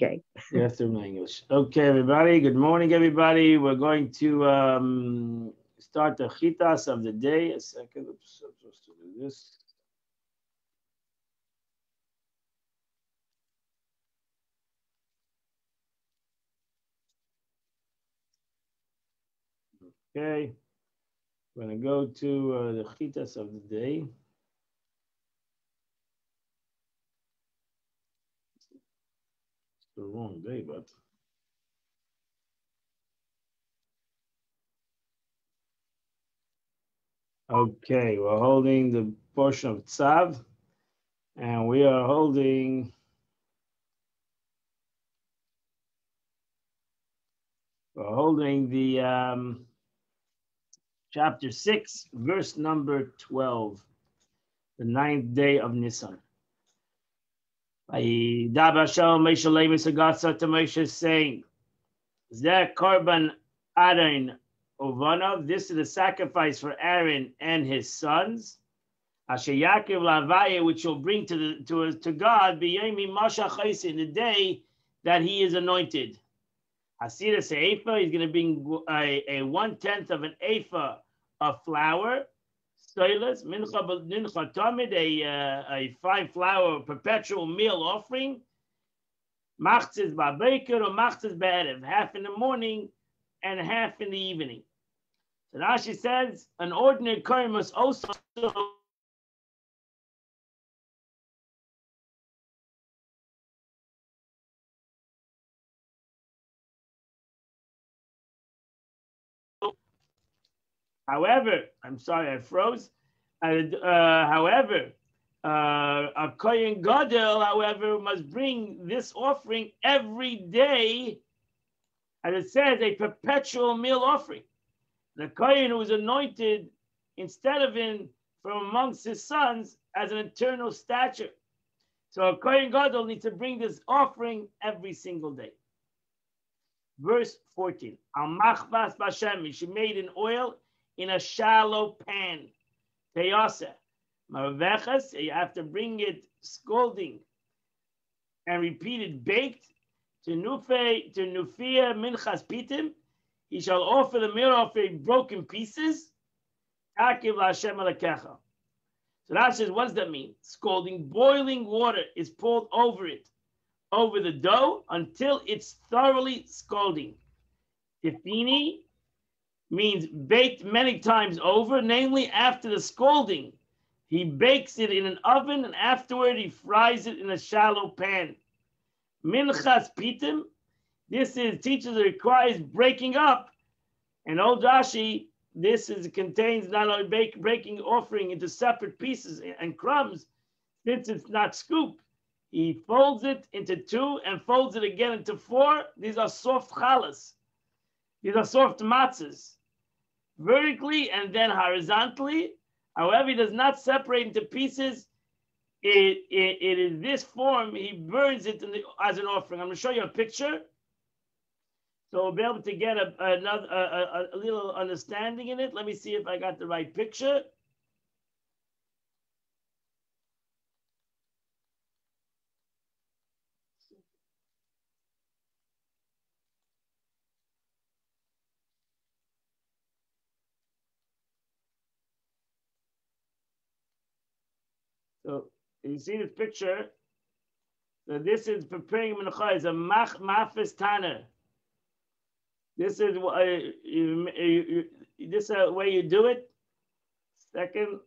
Okay. Yes, through my English. Okay, everybody. Good morning, everybody. We're going to um, start the chitas of the day. A second. Oops, I'm supposed to do this. Okay. We're going to go to uh, the chitas of the day. The wrong day, but. Okay, we're holding the portion of Tzav, and we are holding we're holding the um, chapter 6, verse number 12, the ninth day of Nisan. Dabar Shalom Moshe Levi Sagatsa to Moshe saying, Zeh Korban Aaron Ovanov, this is the sacrifice for Aaron and his sons. Asher Yaakov Lavaye, which will bring to the to, to God B'yemi Mashach in the day that he is anointed. Hasira Seifa, he's going to bring a, a one tenth of an ephah of flour. Stoilas, Mincha Mincha Tamid, a, uh, a five flour perpetual meal offering. Machzis Babaker or Machzis Be'erev, half in the morning and half in the evening. So Rashi says an ordinary Kohen must also However, I'm sorry, I froze. Uh, uh, however, uh, a Kohen Gadol, however, must bring this offering every day, and it says a perpetual meal offering. The Kohen who is anointed instead of in from amongst his sons as an eternal stature. So a Kohen Gadol needs to bring this offering every single day. Verse 14. Al machbas bashem, she made in oil in a shallow pan. Teyasa. Maravechas, you have to bring it scalding and repeat it baked. To nufe, to nufia minchas pitim, he shall offer the meal of broken pieces. Akiv. So that says, what does that mean? Scalding, boiling water is poured over it, over the dough until it's thoroughly scalding. Tifini means baked many times over, namely after the scalding. He bakes it in an oven and afterward he fries it in a shallow pan. Minchas pitim, this is teaches requires breaking up. And old Rashi, this is contains not only bake, breaking offering into separate pieces and crumbs, since it's not scooped. He folds it into two and folds it again into four. These are soft challahs. These are soft matzahs vertically and then horizontally. However, he does not separate into pieces. It, it, it is this form, he burns it the, as an offering. I'm going to show you a picture. So we'll be able to get a, another, a, a, a little understanding in it. Let me see if I got the right picture. So you see this picture. This is preparing mincha. It's a mach mafis tanner. This is uh, you, you, you, this is way you do it. Second,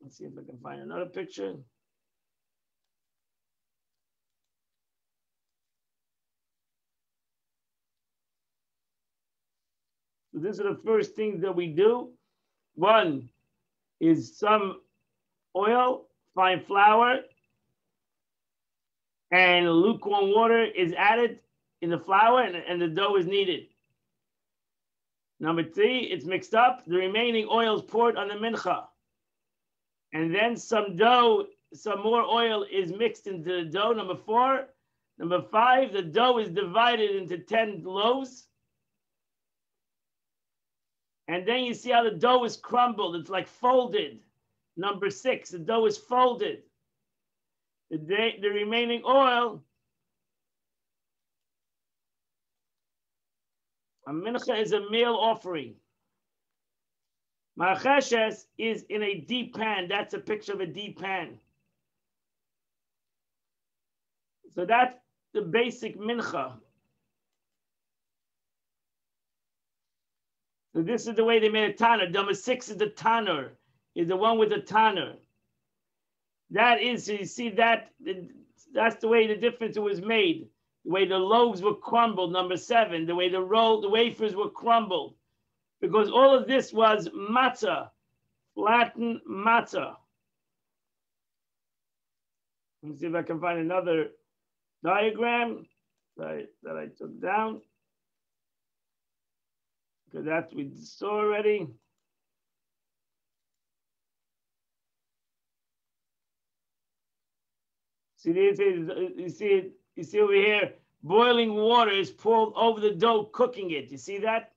let's see if I can find another picture. So are the first things that we do. One is some oil, fine flour, and lukewarm water is added in the flour and, and the dough is kneaded. Number three, it's mixed up. The remaining oil is poured on the mincha. And then some dough, some more oil is mixed into the dough. Number four. Number five, the dough is divided into 10 loaves. And then you see how the dough is crumbled. It's like folded. Number six, the dough is folded. The, day, the remaining oil, a mincha is a meal offering. Macheshes is in a deep pan. That's a picture of a deep pan. So that's the basic mincha. So this is the way they made a tanner. Number six is the tanner is the one with the tanner. That is, you see that that's the way the difference was made. The way the loaves were crumbled. Number seven, the way the roll, the wafers were crumbled, because all of this was matzah, Latin matzah. Let me see if I can find another diagram that I, that I took down. Because that we saw already. See, this is, uh, you see, it, you see over here, boiling water is poured over the dough, cooking it. You see that?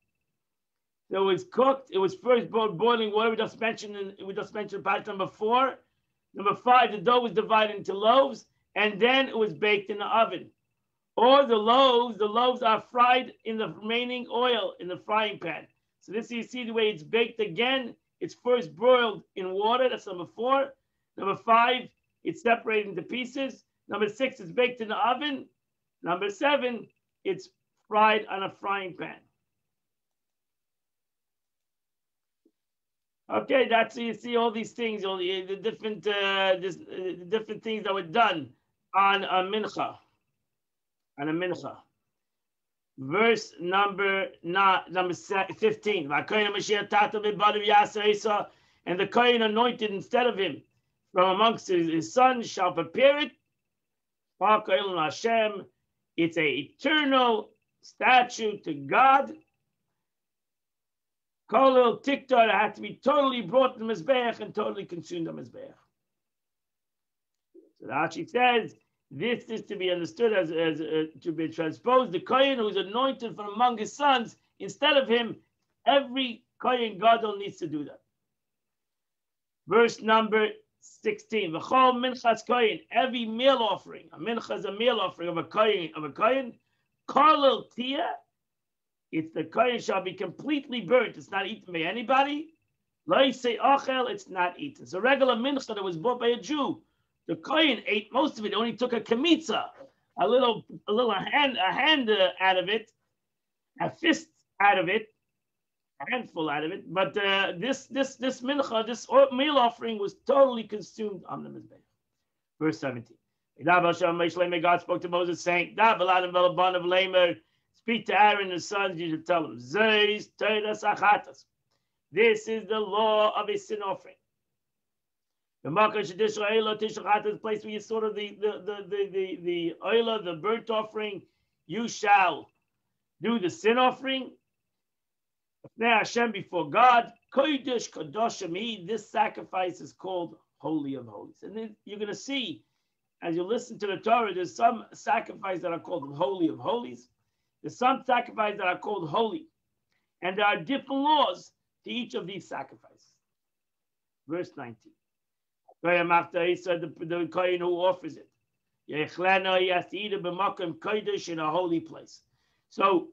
So it was cooked. It was first boiled boiling water. We just mentioned. in, we just mentioned part number four. Number five, the dough was divided into loaves and then it was baked in the oven. Or the loaves, the loaves are fried in the remaining oil in the frying pan. So this you see the way it's baked again. It's first broiled in water. That's number four. Number five, it's separated into pieces. Number six, it's baked in the oven. Number seven, it's fried on a frying pan. Okay, that's you see all these things, all the, the different uh, this, uh, different things that were done on a mincha, on a mincha. Verse number not number fifteen. And the kohen anointed instead of him from amongst his, his sons shall prepare it. Hashem. It's a eternal statue to God. Kolil tiktar had to be totally brought to Mizbeach and totally consumed the Mizbeach. So Rashi says this is to be understood as, as uh, to be transposed. The Kohen who is anointed from among his sons, instead of him, every Kohen Gadol needs to do that. Verse number 16. V'chol minchas Kohen, every meal offering, a mincha is a meal offering of a Kohen, of a Kohen, Karlil Tia, it's the Kohen shall be completely burnt. It's not eaten by anybody. Lo say achel, it's not eaten. So regular mincha that was bought by a Jew the Kohen ate most of it. Only took a kamitza, a little, a little hand, a hand uh, out of it, a fist out of it, a handful out of it. But uh, this, this, this mincha, this meal offering was totally consumed on the mizbech. Verse seventeen. God spoke to Moses saying, Speak to Aaron and sons, you should tell them, This is the law of a sin offering. The place where you sort of the the the the the, the Eila, the burnt offering, you shall do the sin offering. Now Hashem before God, Kodesh Kadoshim, this sacrifice is called Holy of Holies. And then you're gonna see as you listen to the Torah, there's some sacrifices that are called Holy of Holies. There's some sacrifices that are called holy. And there are different laws to each of these sacrifices. Verse 19. After he said the, the kohen who offers it. He has to eat it in a holy place. So,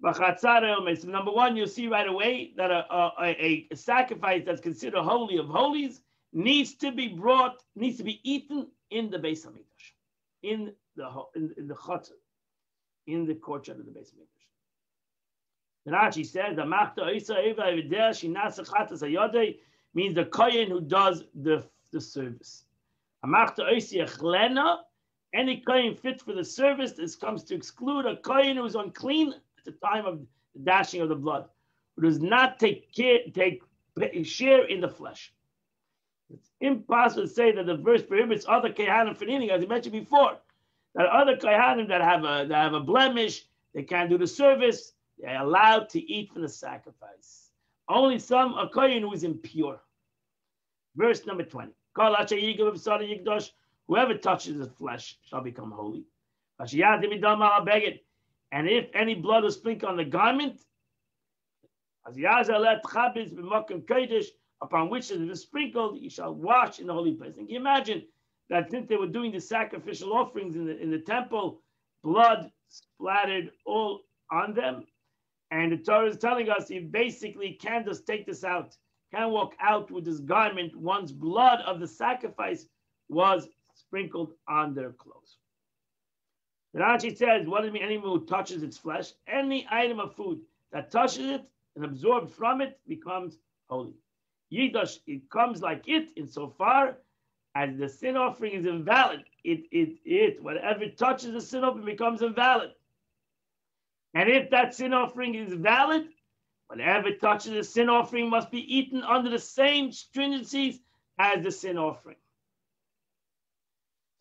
number one, you'll see right away that a, a, a, sacrifice that's considered holy of holies needs to be brought, needs to be eaten in the Beis Hamikdash, in the in, in the chutzah, in the courtyard of the Beis Hamikdash. The Rashi says, "The machta isa eva evideh shinasa chatas ayodei" means the kohen who does the the service. Any kohen fit for the service, this comes to exclude a kohen who is unclean the time of the dashing of the blood, who does not take care, take share in the flesh. It's impossible to say that the verse prohibits other kohanim from eating, as I mentioned before. That other kohanim that have a that have a blemish, they can't do the service. They're allowed to eat from the sacrifice. Only some a kohen who is impure. Verse number twenty. Whoever touches the flesh shall become holy. And if any blood is sprinkled on the garment, upon which it is sprinkled, you shall wash in the holy place. And can you imagine that since they were doing the sacrificial offerings in the, in the temple, blood splattered all on them, And the Torah is telling us you basically can just take this out, can walk out with this garment once blood of the sacrifice was sprinkled on their clothes. The Rashi says, what does it mean? Anyone who touches its flesh, any item of food that touches it and absorbs from it becomes holy. Yidash, it comes like it insofar as the sin offering is invalid. It, it, it, whatever touches the sin offering becomes invalid. And if that sin offering is valid, whatever touches the sin offering must be eaten under the same stringencies as the sin offering.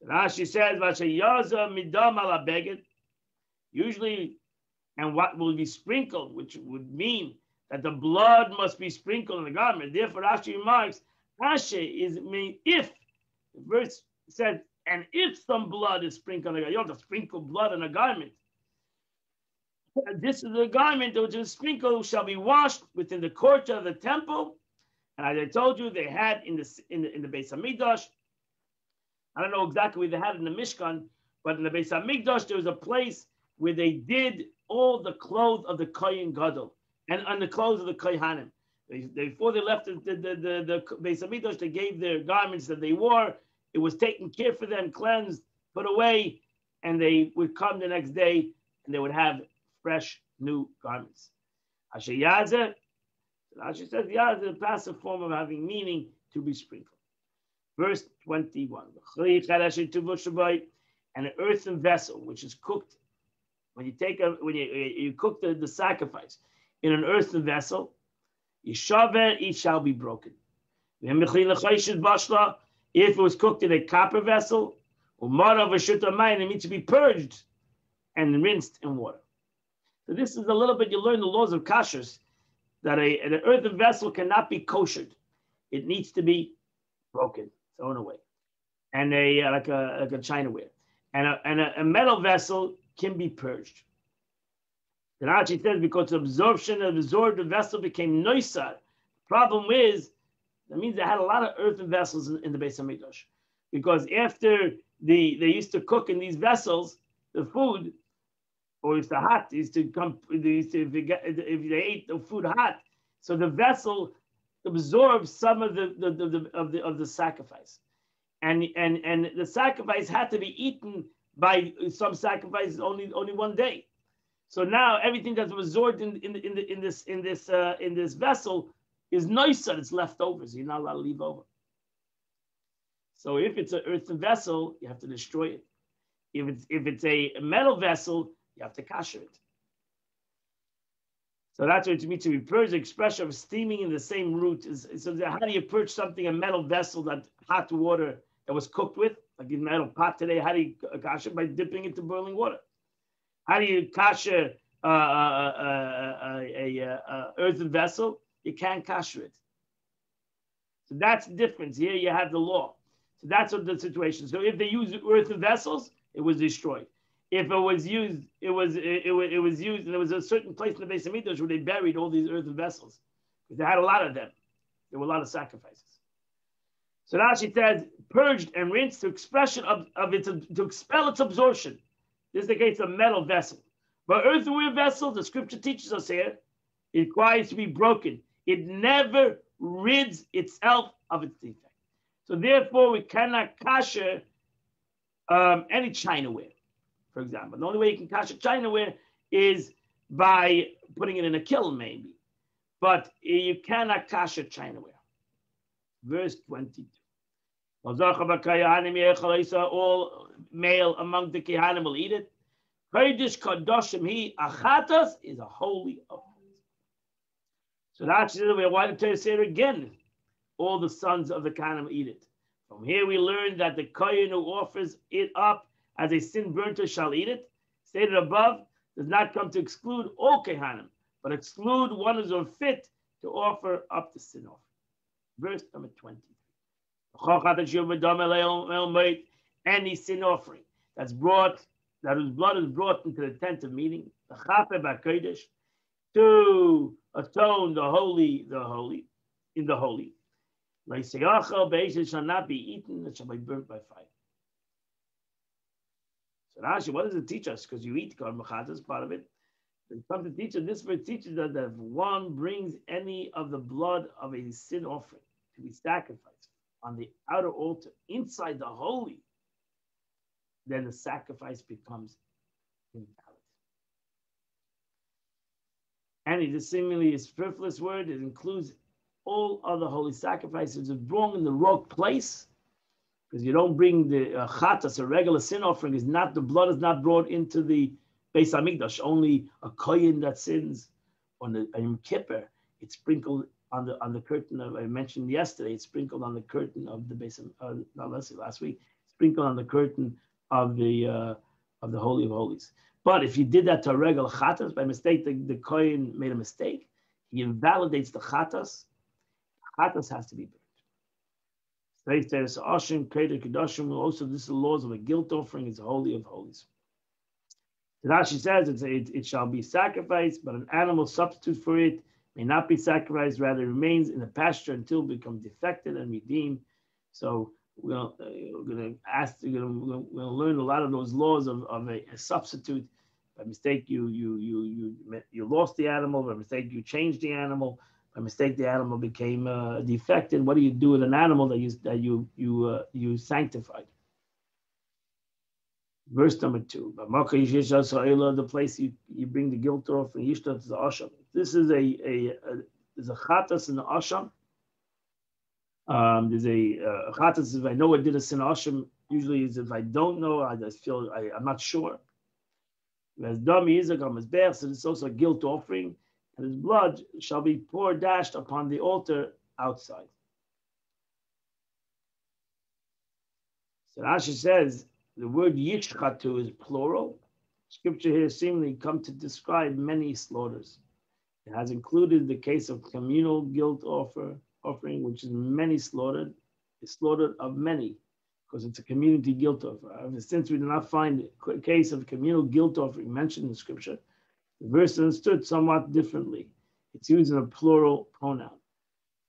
Rashi says, "Vashayaza midam ala beged." Usually, and what will be sprinkled, which would mean that the blood must be sprinkled on the garment. Therefore, Rashi remarks, "Ashe is mean if." The verse says, "And if some blood is sprinkled on the garment, you have to sprinkle blood on a garment." This is the garment which is sprinkled shall be washed within the court of the temple. And as I told you, they had in the in the, in the Beis. I don't know exactly they had in the Mishkan, but in the Beis Hamikdash there was a place where they did all the clothes of the Kohen Gadol and on the clothes of the Kohanim. They, before they left the the the, the, the Beis Hamikdash, they gave their garments that they wore. It was taken care for them, cleansed, put away, and they would come the next day and they would have fresh new garments. Asher Yazeh, Rashi says Yazeh a passive form of having meaning to be sprinkled. Verse 21. And an earthen vessel which is cooked. When you take a when you, you cook the, the sacrifice in an earthen vessel, it shall be broken. If it was cooked in a copper vessel, it needs to be purged and rinsed in water. So this is a little bit, you learn the laws of kashers, that a, an earthen vessel cannot be koshered. It needs to be broken, thrown away. And a, uh, like a, like a chinaware. And a, and a, a metal vessel can be purged. The Rashi says because absorption absorbed the vessel became noisar. Problem is, that means they had a lot of earthen vessels in, in the of Hamikdash. Because after the they used to cook in these vessels, the food, or if the hot is to come, if, get, if they ate the food hot, so the vessel absorbs some of the, the, the, of the of the sacrifice, and and and the sacrifice had to be eaten by some sacrifices only only one day. So now everything that's absorbed in in, in, the, in this in this uh, in this vessel is nice it's left over, so you're not allowed to leave over. So if it's an earthen vessel, you have to destroy it. If it's if it's a metal vessel, you have to kasher it. So that's what it means to be purged. Expression of steaming in the same root is so how do you purge something, a metal vessel that hot water that was cooked with, like in metal pot today? How do you kasher by dipping into boiling water? How do you kasher uh, uh, uh, a, earthen vessel? You can't kasher it. So that's the difference. Here you have the law. So that's what the situation. So if they use earthen vessels, it was destroyed if it was used, it was it, it, it was used, and there was a certain place in the Beis Hamikdash where they buried all these earthen vessels they had a lot of them. There were a lot of sacrifices. So Rashi says, purged and rinsed to expression of, of its to expel its absorption. This indicates a metal vessel. But earthenware vessel, the scripture teaches us here, it requires to be broken. It never rids itself of its defect. So therefore, we cannot kasher um, any chinaware for example. The only way you can kasha chinaware is by putting it in a kiln, maybe. But you cannot kasha chinaware. Verse 22. All male among the Kehanim will eat it. Kodesh Kadoshim he achatas is a holy offense. So that's the way. Why did say it again? All the sons of the Kehanim eat it. From here we learn that the Kohen who offers it up as a sin burnt shall eat it, stated above, does not come to exclude all kehanim, but exclude one who is unfit to offer up the sin offering. Verse number 20. Any sin offering that's brought, that whose blood is brought into the tent of meeting, the to atone the holy, the holy, in the holy. shall not be eaten, it shall be burnt by fire. So Rashi, what does it teach us? Because you eat korban chatas, part of it. Come to teach this verse teaches that if one brings any of the blood of a sin offering to be sacrificed on the outer altar inside the holy, then the sacrifice becomes invalid. And it is seemingly a superfluous word. It includes all other holy sacrifices. It's wrong in the wrong place because you don't bring the uh, chatas, a regular sin offering, is not the blood is not brought into the Beis Hamikdash. Only a kohen that sins on the Yom Kippur, it's sprinkled on the on the curtain of I mentioned yesterday. It's sprinkled on the curtain of the Beis. Uh, not last last week. Sprinkled on the curtain of the uh, of the Holy of Holies. But if you did that to a regular chatas by mistake, the, the kohen made a mistake. He invalidates the chatas. Chatas has to be burnt. Right there's Ashim, Kreder, Kedoshim. Also, this is the laws of a guilt offering. It's holy of holies. Rashi says it's it, it shall be sacrificed, but an animal substitute for it may not be sacrificed. Rather, remains in the pasture until it becomes defected and redeemed. So we're, we're going to ask. We're going to, to learn a lot of those laws of, of a, a, substitute. By mistake, you you you you you lost the animal. By mistake, you changed the animal by mistake the animal became uh, defected, what do you do with an animal that you that you you uh, you sanctified? Verse number two. The place you, you bring the guilt off and yishtat is the asham. This is a a, a there's a chatas in the asham. Um, there's a uh, chatas if I know I did a sin asham. Usually is if I don't know, I just feel I'm not sure. As dummy is a so it's also a guilt offering and his blood shall be poured dashed upon the altar outside. So Rashi says the word yishchatu is plural. Scripture here seemingly come to describe many slaughters. It has included the case of communal guilt offer, offering, which is many slaughtered, is slaughtered of many, because it's a community guilt offer. Since we do not find a case of communal guilt offering mentioned in Scripture, the verse understood somewhat differently. It's using a plural pronoun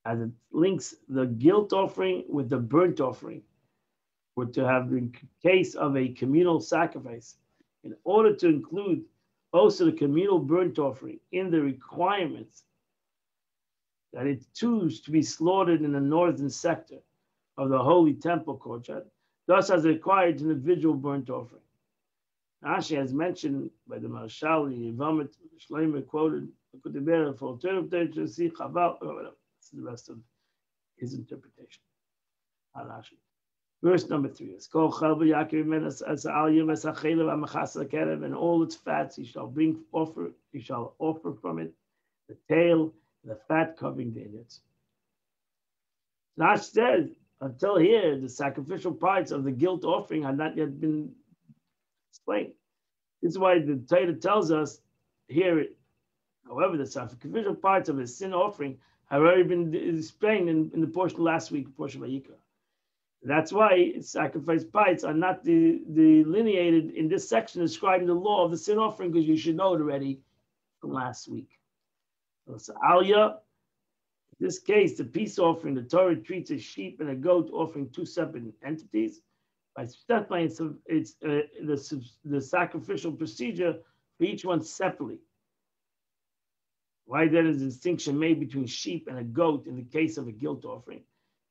as it links the guilt offering with the burnt offering, or to have the case of a communal sacrifice, in order to include also the communal burnt offering in the requirements that it choose to be slaughtered in the northern sector of the holy temple courtyard, thus as required individual burnt offering. Rashi has mentioned by the Marshal, the Vomit, Shleimer quoted, be for the rest of his interpretation. Verse number three is called and all its fats he shall bring offer, he shall offer from it the tail, the fat covering the innards. Rashi said, until here, the sacrificial parts of the guilt offering had not yet been This is why the Torah tells us here, however, the sacrificial parts of the sin offering have already been explained in, in the portion last week, portion of Vayikra. That's why sacrifice parts are not de, delineated in this section describing the law of the sin offering, because you should know it already from last week. So, Aliyah, in this case, the peace offering, the Torah treats a sheep and a goat offering two separate entities by specifying it's, it's uh, the, the sacrificial procedure for each one separately. Why there is a distinction made between sheep and a goat in the case of a guilt offering?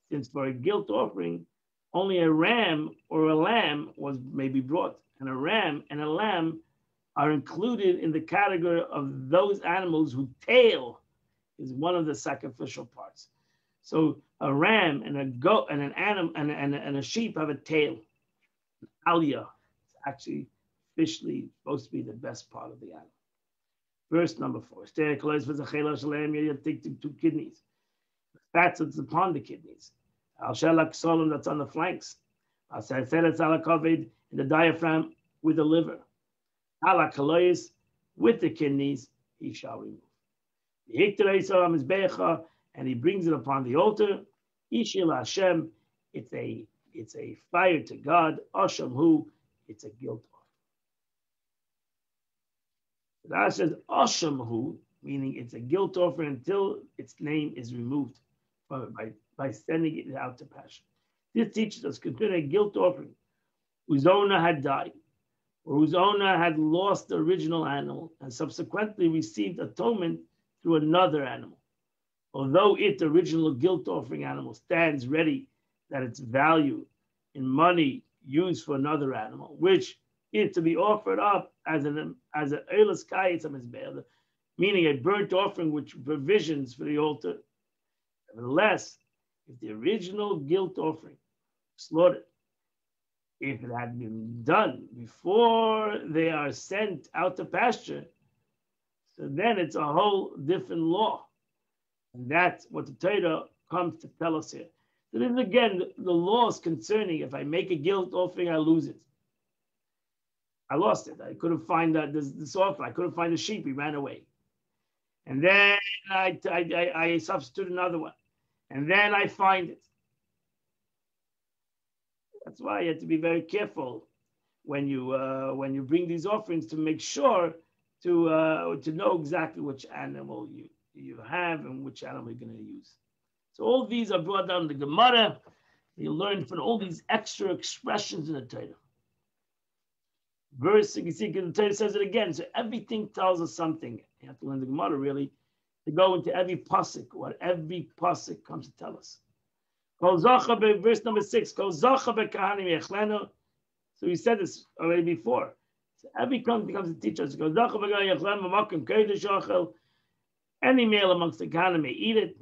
Since for a guilt offering, only a ram or a lamb was maybe brought, and a ram and a lamb are included in the category of those animals whose tail is one of the sacrificial parts. So a ram and a goat and an animal and, and, and a sheep have a tail aliyah. It's actually officially supposed to be the best part of the animal. Verse number four. You take the two kidneys. The fat that's upon the kidneys. Al shalak solom that's on the flanks. Al it's ala in the diaphragm with the liver. Ala kaloyis with the kidneys he shall remove. The hikter is And he brings it upon the altar. Ishil Hashem. It's a it's a fire to God. Asham who, it's a guilt offering. Rashi says Asham who, meaning it's a guilt offering until its name is removed from it by, by sending it out to passion. This teaches us consider a guilt offering whose owner had died, or whose owner had lost the original animal and subsequently received atonement through another animal. Although it, the original guilt offering animal, stands ready that its value in money used for another animal, which is to be offered up as an as an eilis meaning a burnt offering which provisions for the altar. Nevertheless, if the original guilt offering slaughtered if it had been done before they are sent out to pasture, so then it's a whole different law. And that's what the Torah comes to tell us here. So this is again the laws concerning if I make a guilt offering, I lose it. I lost it. I couldn't find that this, this offer. I couldn't find the sheep. He ran away. And then I, I, I, I substitute another one. And then I find it. That's why you have to be very careful when you uh, when you bring these offerings to make sure to uh, to know exactly which animal you you have and which animal you're going to use. So all these are brought down in the Gemara. You learn from all these extra expressions in the Torah. Verse you see the Torah says it again. So everything tells us something. You have to learn the Gemara really to go into every pasuk, what every pasuk comes to tell us verse number six. So we said this already before. So every company comes to teach us. Any male amongst the Kahanim may eat it.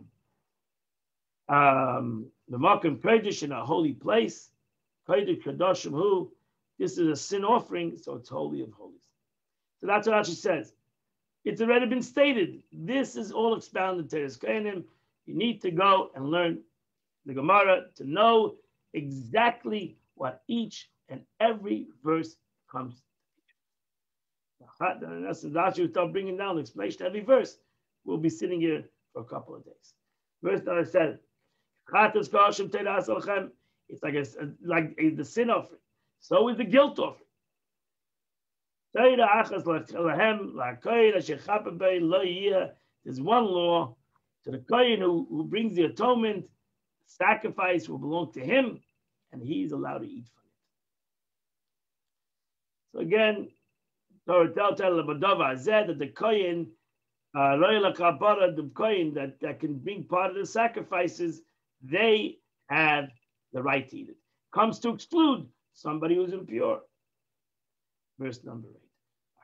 Um, the Makim Kodesh in a holy place. Kodesh Kadoshim who. This is a sin offering, so it's holy of holies. So that's what Rashi says. It's already been stated. This is all expounded to Kohanim. You need to go and learn the Gemara to know exactly what each and every verse comes that's the you start bringing down the explanation every verse. We'll be sitting here for a couple of days. Verse that I said, it's like a, like a, the sin offering. So is the guilt offering. There's one law to the Kohen who, who brings the atonement sacrifice will belong to him, and he's allowed to eat from it. So again, Torah tell tell that the kohen, uh, the kohen that, that can bring part of the sacrifices, they have the right to eat it. Comes to exclude somebody who's impure. Verse number eight.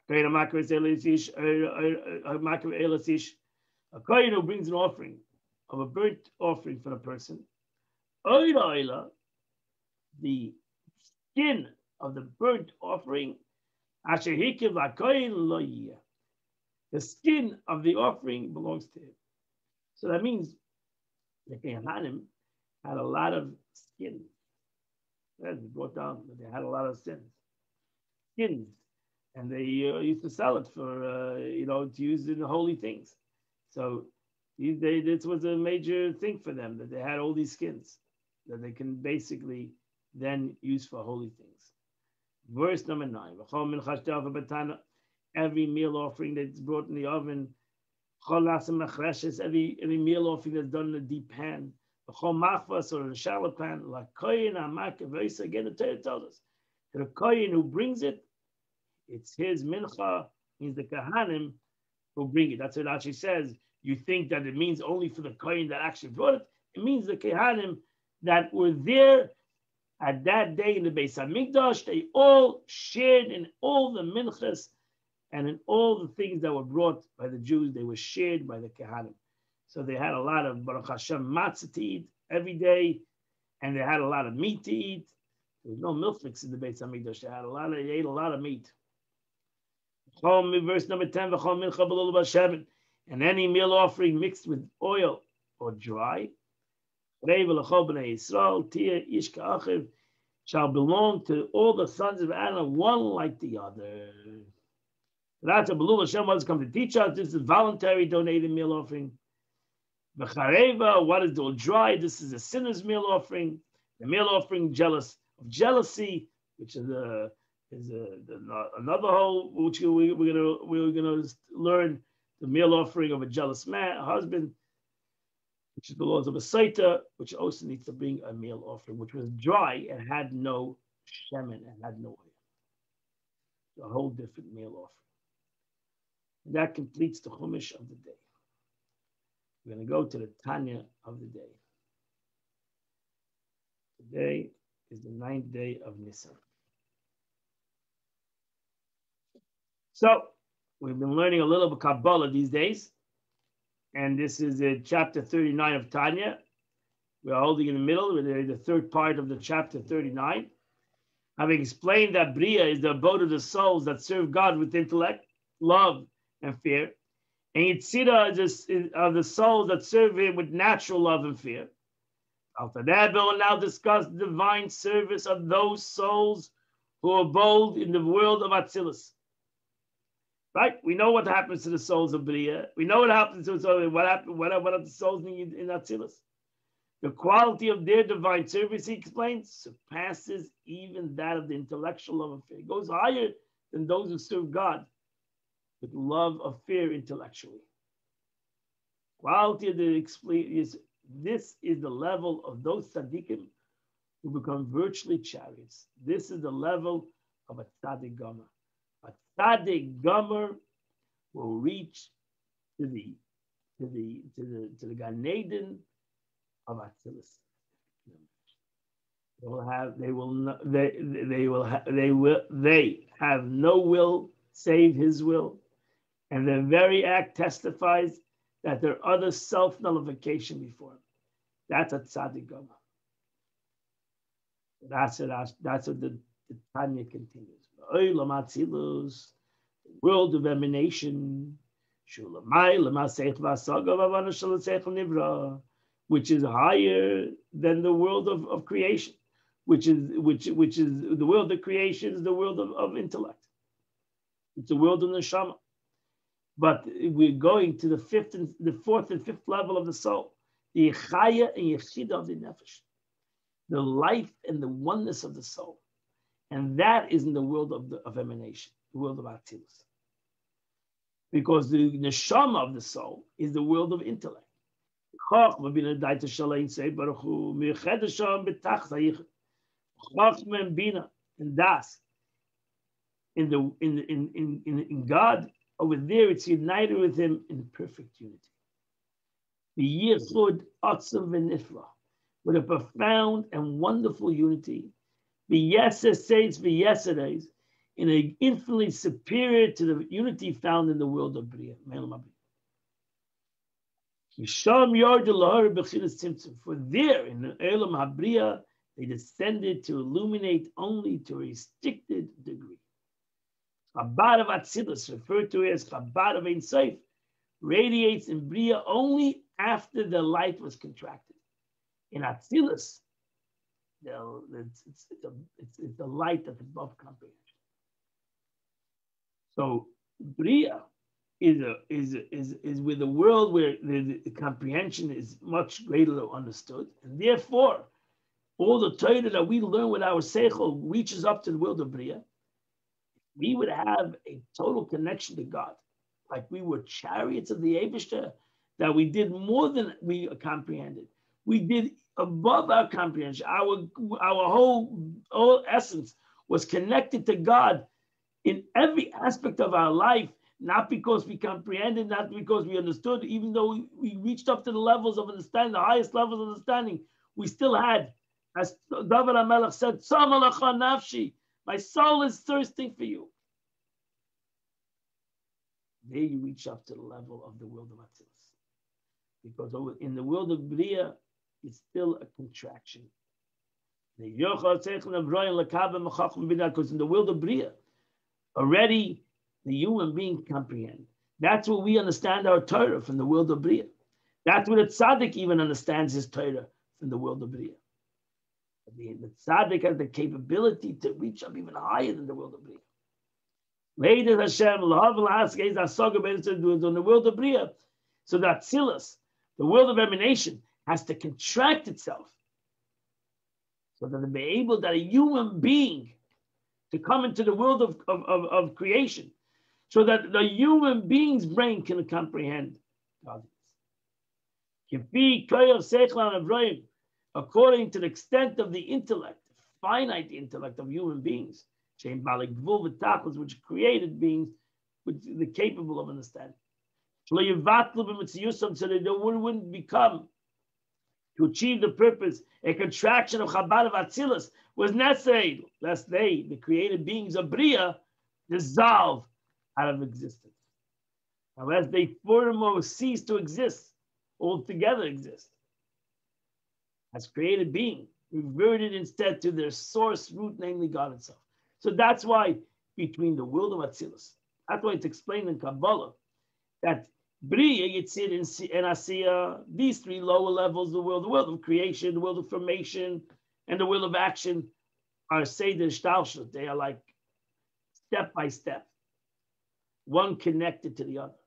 Er, er, er, a kohen who brings an offering of a burnt offering for a person, the skin of the burnt offering, the skin of the offering belongs to him. So that means the Kehanim had a lot of skins. We brought down they had a lot of sins, skins, and they uh, used to sell it for uh, you know to use in the holy things. So they, this was a major thing for them that they had all these skins that they can basically then use for holy things. Verse number nine: Every meal offering that's brought in the oven, every every meal offering that's done in a deep pan, or in a shallow pan, again the Torah tells us the kohen who brings it, it's his mincha, means the kahanim who bring it. That's what Rashi says you think that it means only for the Kohen that actually brought it. It means the Kehanim that were there at that day in the Beis Hamikdash. They all shared in all the minchas and in all the things that were brought by the Jews. They were shared by the Kehanim. So they had a lot of Baruch Hashem matzah to eat every day, and they had a lot of meat to eat. There was no milfix in the Beis Hamikdash. They had a lot of, they ate a lot of meat. Verse number 10, and any meal offering mixed with oil or dry, shall belong to all the sons of Adam, one like the other. That's a Belul Hashem was come to teach us. This is voluntary donated meal offering. V'chareva, what is the dry? This is a sinner's meal offering. The meal offering jealous of jealousy, which is a is a, another whole which we, we're gonna we're gonna learn the meal offering of a jealous man, a husband, which is the laws of a saita, which also needs to bring a meal offering, which was dry and had no shemen and had no oil. a whole different meal offering. That completes the Chumash of the day. We're going to go to the Tanya of the day. Today is the ninth day of Nisan. So we've been learning a little bit Kabbalah these days, and this is uh, chapter 39 of Tanya. We're holding in the middle, we're the third part of the chapter 39. Having explained that Bria is the abode of the souls that serve God with intellect, love, and fear, and Yitzira is of the souls that serve Him with natural love and fear. Alter Rebbe will now discuss the divine service of those souls who are bold in the world of Atzilus. Right? We know what happens to the souls of Bria. We know what happens to the what happened. What, what are the souls in, in Atzilus? The quality of their divine service, he explains, surpasses even that of the intellectual love of fear. It goes higher than those who serve God with love of fear intellectually. Quality of the is this is the level of those tzaddikim who become virtually chariots. This is the level of a tzaddik gomer. A tzaddik gomer will reach to the to the to the to the Gan Eden of Atzilus. They will have they will they they will ha, they will they have no will save his will, and their very act testifies that there are other self nullification before him. That's a tzaddik gomer. That's it. That's what the, the Tanya continues. The world of emanation, which is higher than the world of, of creation, which is which which is the world of creation is the world of, of intellect. It's the world of neshama. But we're going to the fifth and the fourth and fifth level of the soul, the chaya and yechida of the nefesh, the life and the oneness of the soul, and that is in the world of the of emanation, the world of Atzilus. Because the neshama of the soul is the world of intellect. And das in the in in in, in God over there it's united with Him in perfect unity. The yichud v'nifla with a profound and wonderful unity. The yeses the yesterdays in an infinitely superior to the unity found in the world of Bria. For there in the Elam Habriya, they descended to illuminate only to a restricted degree. Chabad of Atzilus, referred to as Chabad of Ein Sof, radiates in Bria only after the light was contracted. In Atzilus, it's, it's, it's, it's, it's a light that's above comprehension. So Bria is a, is is is with a world where the, the, comprehension is much greater understood, and therefore, all the Torah that we learn with our seichel reaches up to the world of bria. We would have a total connection to God, like we were chariots of the Eibushter, that we did more than we comprehended. We did above our comprehension. Our our whole whole essence was connected to God in every aspect of our life not because we comprehended, not because we understood, even though we, reached up to the levels of understanding, the highest levels of understanding, we still had, as David HaMelech said, nafshi, my soul is thirsting for you. There you reach up to the level of the world of Atzilus. Because in the world of Bria, it's still a contraction. Because in the world of Bria, already the human being comprehend. That's what we understand our Torah from the world of Bria. That's what a tzaddik even understands his Torah from the world of Bria. The, tzaddik has the capability to reach up even higher than the world of Bria. Later, Hashem, on the world of Bria, so that Silas, the world of emanation, has to contract itself so that to be able that a human being to come into the world of, of, of, of creation so that the human being's brain can comprehend godliness. According to the extent of the intellect, finite intellect of human beings, which created beings, which they're capable of understanding. So that they wouldn't become to achieve the purpose, a contraction of Chabad of Atzilus was necessary, lest they, the created beings of Bria, dissolve out of existence. Unless they foremost cease to exist, altogether exist. As created being, reverted instead to their source root, namely God itself. So that's why between the world of Atzilus, that's why it's explained in Kabbalah that Bria, Yitzir, and Asiya, these three lower levels of the world, the world of creation, the world of formation, and the world of action are Seder Shtalshut. They are like step by step, one connected to the other.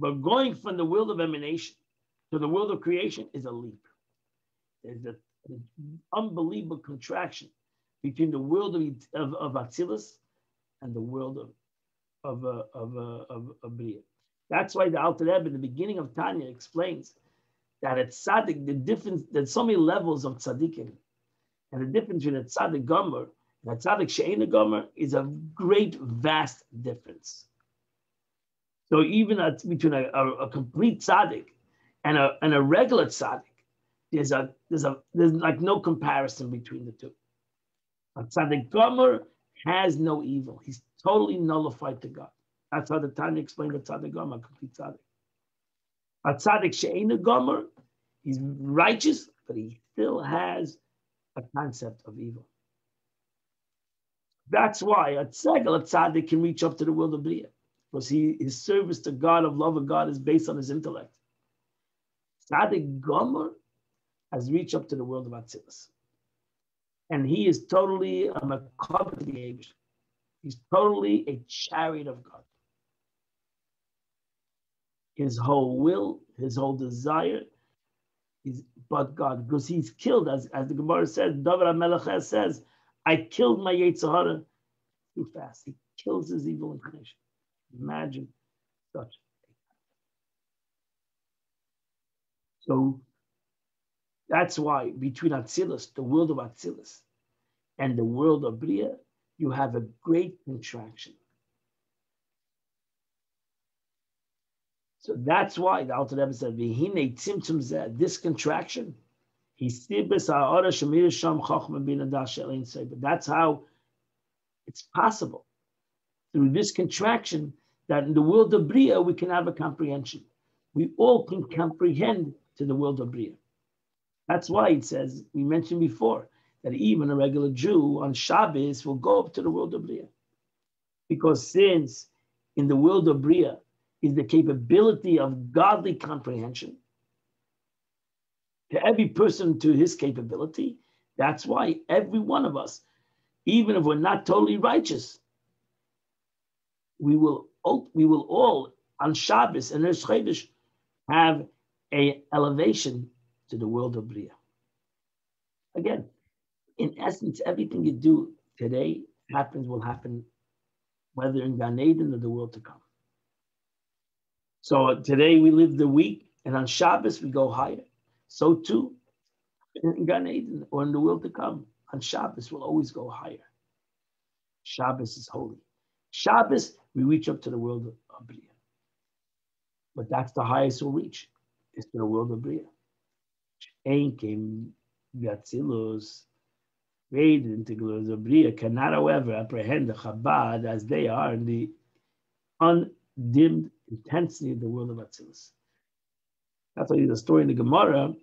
But going from the world of emanation to the world of creation is a leap. There's an unbelievable contraction between the world of, of, Atzilus and the world of, of, uh, of, uh, of, of Bria. That's why the Alter Rebbe in the beginning of Tanya explains that at tzaddik, the difference, there's so many levels of tzaddikim. And the difference between a tzaddik gomer and a tzaddik she'ena gomer is a great, vast difference. So even a, between a, a, a, complete tzaddik and a, and a regular tzaddik, there's a there's a there's like no comparison between the two. A tzaddik gomer has no evil. He's totally nullified to God. That's how the Tanya explained the tzaddik gomer, complete tzaddik. A tzaddik she'ena gomer, he's righteous, but he still has a concept of evil. That's why a tzegel, a tzaddik, can reach up to the world of Bria, because he, his service to God, of love of God, is based on his intellect. Tzaddik gomer has reached up to the world of Atzilus. And he is totally a macabre to the age. He's totally a chariot of God his whole will, his whole desire is but God, because he's killed, as, as the Gemara says, David HaMelech says, I killed my Yetzirah too fast. He kills his evil inclination. Imagine such. So that's why between Atzilus, the world of Atzilus, and the world of Bria, you have a great contraction. So that's why the Alter Rebbe said, "V'hine tzimtzum zeh." This contraction, he sibes ha'ora shemir sham chachma bin But that's how it's possible through this contraction that in the world of bria we can have a comprehension. We all can comprehend to the world of bria. That's why it says we mentioned before that even a regular Jew on Shabbos will go up to the world of bria, because since in the world of bria is the capability of godly comprehension. To every person to his capability. That's why every one of us, even if we're not totally righteous, we will we will all on Shabbos and Rosh Chodesh have a elevation to the world of Bria. Again, in essence, everything you do today happens will happen whether in Gan Eden or the world to come. So today we live the week, and on Shabbos we go higher. So too, in Gan Eden or in the world to come, on Shabbos we'll always go higher. Shabbos is holy. Shabbos, we reach up to the world of Bria. But that's the highest we'll reach, is to the world of Bria. Enkim, Gatzilus, great integrals of Bria cannot, however, apprehend the Chabad as they are in the undimmed intensity of the world of Atzilus. That's why there's a story in the Gemara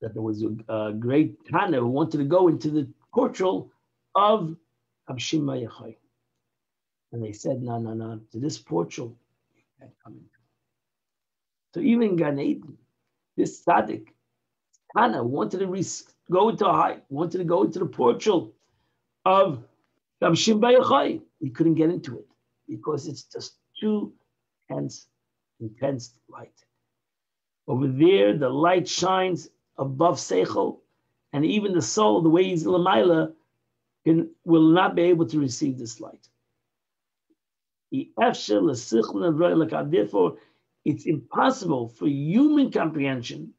that there was a, a great Tana who wanted to go into the portal of Abshima Yachai. And they said, no, no, no, to this portal, you can't come into. So even in Gan Eden, this tzaddik, Tana, wanted to go into high, wanted to go into the portal of Abshim Yachai. He couldn't get into it because it's just too intense, intense light. Over there, the light shines above Seichel, and even the soul, the way he's Lamaila, can, will not be able to receive this light. Therefore, it's impossible for human comprehension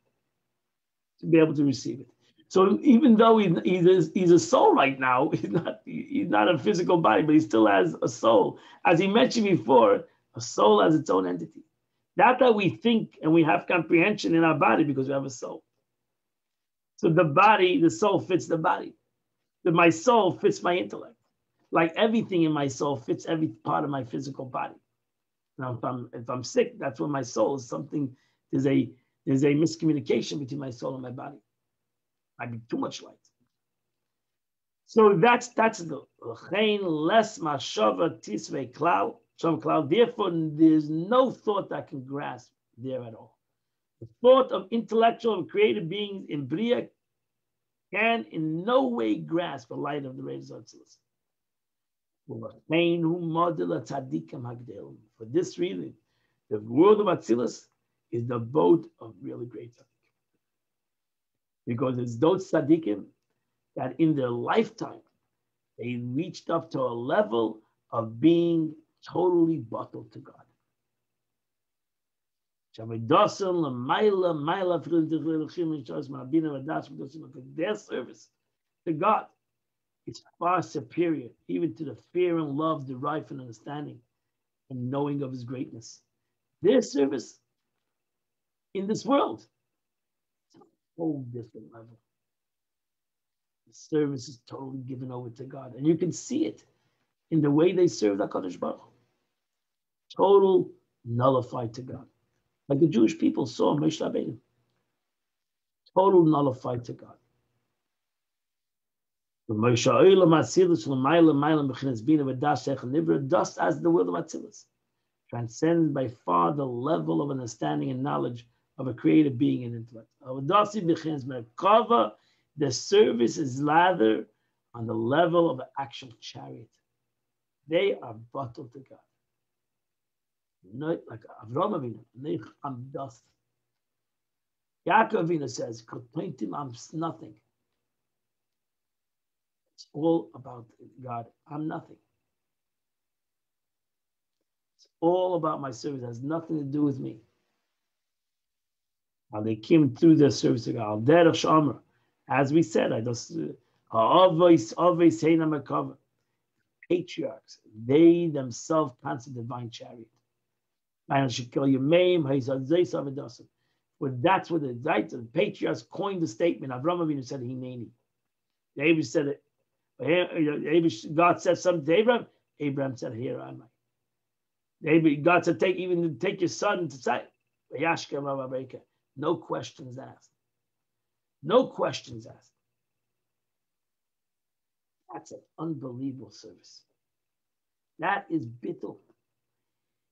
to be able to receive it. So even though he, he's, a, he's a soul right now, he's not he's not a physical body, but he still has a soul. As he mentioned before, a soul has its own entity. Not that we think and we have comprehension in our body because we have a soul. So the body, the soul fits the body. That my soul fits my intellect. Like everything in my soul fits every part of my physical body. Now, if I'm if I'm sick, that's when my soul is something. There's a there's a miscommunication between my soul and my body. Might be too much light. So that's that's the less mashava tisve klal some cloud. Therefore, there's no thought that can grasp there at all. The thought of intellectual and creative beings in Bria can in no way grasp the light of the rays of. For this reason, the world of Atzilus is the vote of really great tzaddik. Because it's those tzaddikim that in their lifetime, they reached up to a level of being totally bottled to God. Their service to God is far superior, even to the fear and love derived from understanding and knowing of His greatness. Their service in this world is a whole different level. The service is totally given over to God, and you can see it in the way they serve the Kadosh Baruch. Total nullified to God. Like the Jewish people saw Moshe Rabbeinu. Total nullified to God. Dust as the will of Atzilus, transcends by far the level of understanding and knowledge of a creative being and intellect. The service is rather on the level of an actual chariot. They are bottled to God. Like Avram Avinu, am dust. Yaakov Avinu says, "Kotintim I'm nothing." It's all about God. I'm nothing. It's all about my service. It has nothing to do with me. They came through the service of God. As we said, I just always, always say patriarchs, they themselves constitute divine chariot. Well, that's what the, right, the patriarchs coined the statement. Avram Avinu said, Hineni. David said it. God said something to Abraham. Abraham said, Here am I. David, God said, take even take your son to say, no questions asked. No questions asked. That's an unbelievable service. That is bittul.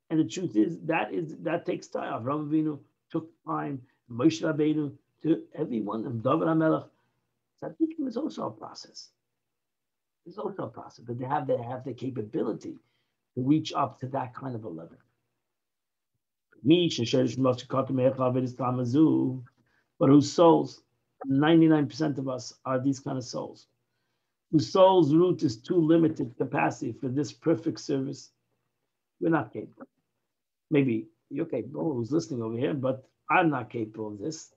And the truth is that is that takes time. Avraham Avinu took time. Moshe Rabbeinu to everyone. And David HaMelech. Tzaddikim is also a process. It's also a process, but they have they have the capability to reach up to that kind of a level. But whose souls, 99% of us are these kind of souls, whose soul's root is too limited capacity for this perfect service. We're not capable. Maybe you're capable, oh, who's listening over here, but I'm not capable of this.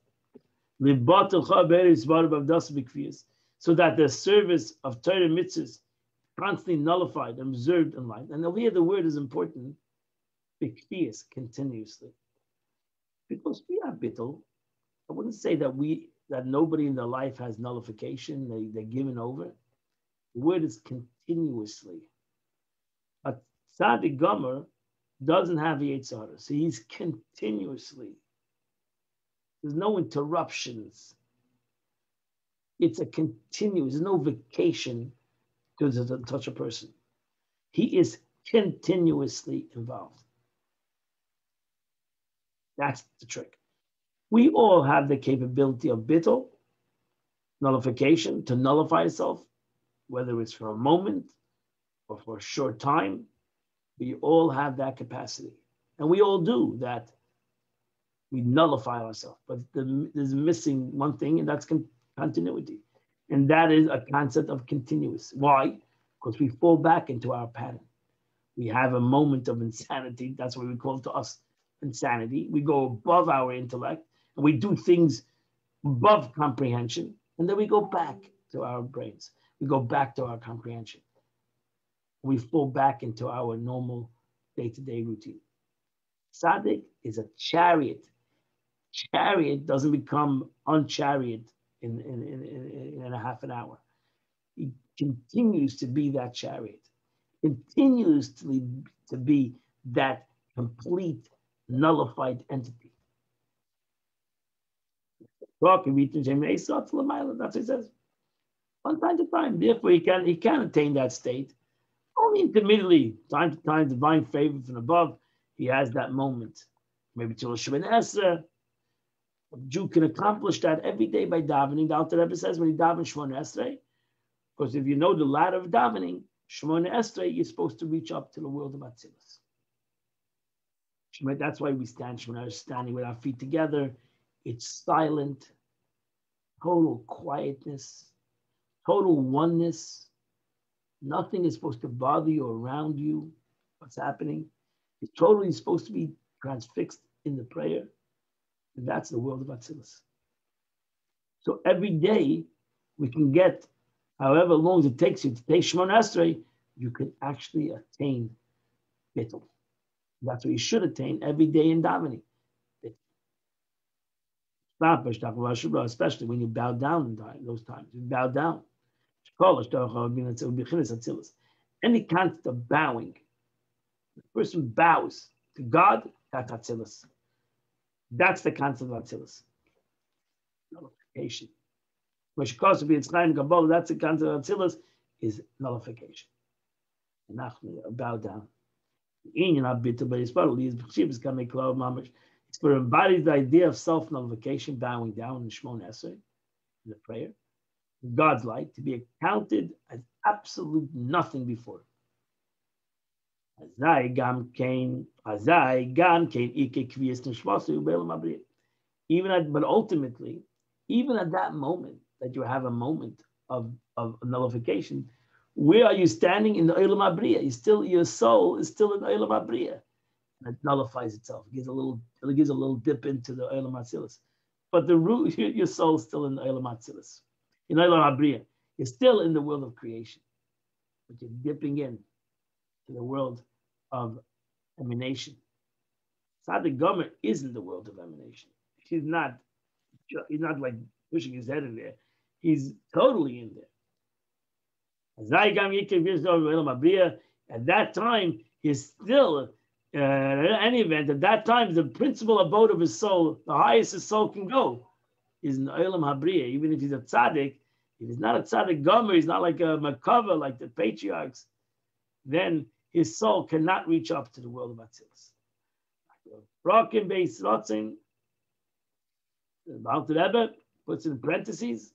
So that the service of Torah mitzvahs constantly nullified and observed in life. And over here, the word is important. Bikfias continuously. Because we are bittul. I wouldn't say that we that nobody in their life has nullification, they, they're given over. The word is continuously. But Tzaddik Gomer doesn't have the Yetzer Hara. So he's continuously, there's no interruptions. It's a continuous, there's no vacation to touch a person. He is continuously involved. That's the trick. We all have the capability of bittul, nullification, to nullify itself, whether it's for a moment or for a short time. We all have that capacity. And we all do that. We nullify ourselves. But the, there's missing one thing, and that's con- continuity. And that is a concept of continuous. Why? Because we fall back into our pattern. We have a moment of insanity. That's what we call to us insanity. We go above our intellect and we do things above comprehension. And then we go back to our brains. We go back to our comprehension. We fall back into our normal day-to-day routine. Tzaddik is a chariot. Chariot doesn't become unchariot in, in, in, in a half an hour. He continues to be that chariot, continues to, to be that complete nullified entity. That's what he says. From time to time. Therefore, he can he can attain that state. Only intermittently, time to time, divine favor from above, he has that moment. Maybe till Shemon Esrei. A Jew can accomplish that every day by davening. The Alter Rebbe says when he davens Shemon Esrei, because if you know the ladder of davening, Shemon Esrei, you're supposed to reach up to the world of Atzilus. That's why we stand Shemon standing with our feet together. It's silent, total quietness, total oneness. Nothing is supposed to bother you around you. What's happening? It's totally supposed to be transfixed in the prayer. And that's the world of Atzilus. So every day we can get, however long it takes you to take Shemon Esrei, you can actually attain Bittul. That's what you should attain every day in davening. Especially when you bow down in those times. You bow down. Any kind of bowing, the person bows to God, that's Atzilus. That's the concept of Atzilus. Nullification. Which cause to be Yitzchayim Kabbalah, that's the concept of Atzilus, is nullification. And Bow down. It's for embodies the idea of self-nullification, bowing down in Shmon Esrei, in the prayer, God's light, to be accounted as absolute nothing before. Even at, but ultimately, even at that moment that you have a moment of, of nullification, where are you standing in the Olam Abriya? You still, your soul is still in the Olam Abriya. And it nullifies itself. It gives a little, it gives a little dip into the Olam Atzilus. But the root, your soul is still in the Olam Atzilus. In Olam Abriya. You're still in the world of creation. But you're dipping in to the world of emanation. Tzaddik Gomer is in the world of emanation. He's not, he's not like pushing his head in there. He's totally in there. At that time, he's still, uh, in any event, at that time, the principal abode of his soul, the highest his soul can go, is in Olam Habriya. Even if he's a tzaddik, if he's not a tzaddik gomer, he's not like a makava, like the patriarchs, then his soul cannot reach up to the world of Atzilus. Broken base rotzin, the Alter Rebbe puts in parentheses,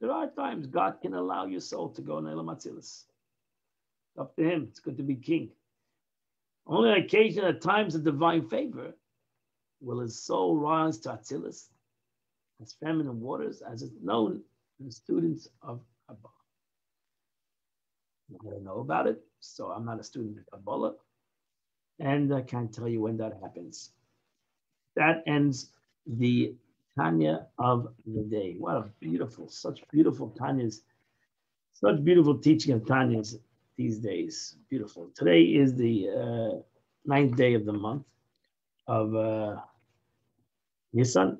there are times God can allow your soul to go in Elam Atzilus. Up to Him. It's good to be king. Only on occasion, at times of divine favor, will his soul rise to Atzilus as feminine waters, as is known to the students of Kabbalah. I don't know about it, so I'm not a student of Kabbalah, and I can't tell you when that happens. That ends the Tanya of the day. What a beautiful, such beautiful Tanyas, such beautiful teaching of Tanyas these days. Beautiful. Today is the uh, ninth day of the month of uh, Nisan.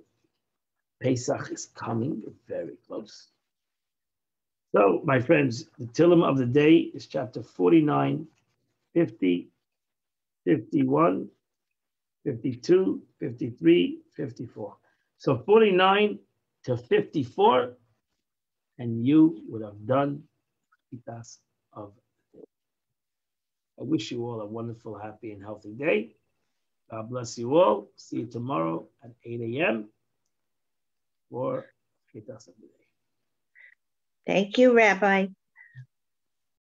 Pesach is coming very close. So, my friends, the Tehillim of the day is chapter 49, 50, 51, 52, 53, 54. So 49 to 54, and you would have done Chitas of. I wish you all a wonderful, happy, and healthy day. God bless you all. See you tomorrow at 8 a.m. for Chitas of the day. Thank you, Rabbi.